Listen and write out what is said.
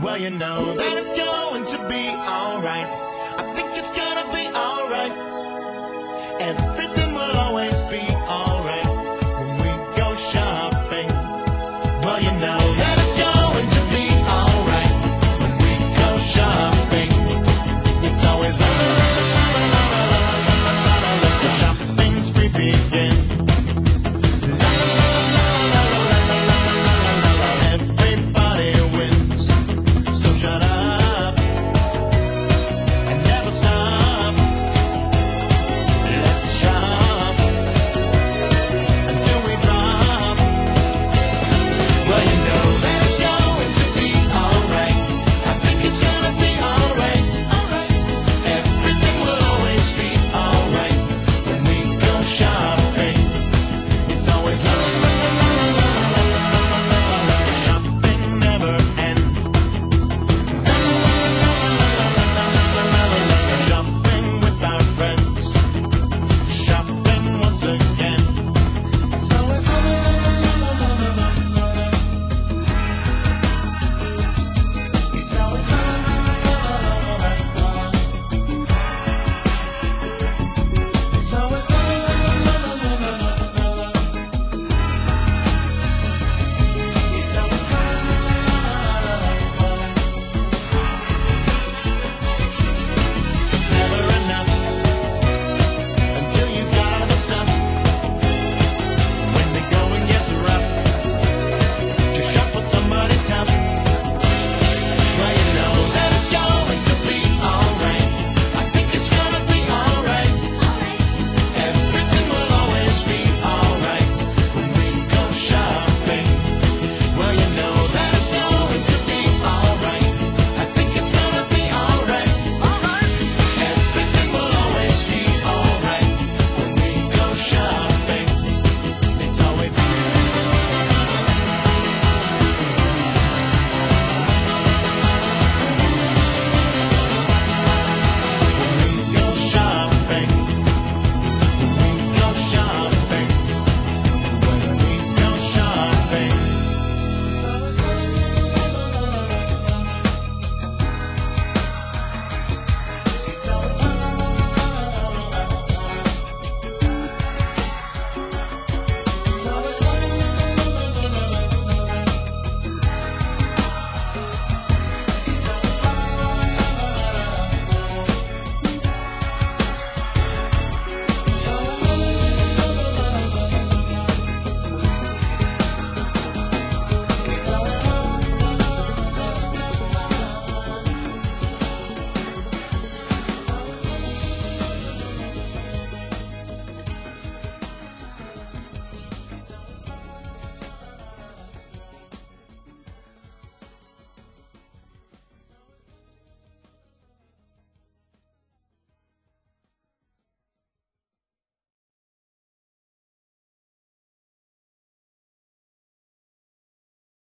Well, you know that it's going to be alright. I think it's gonna be alright. Everything again.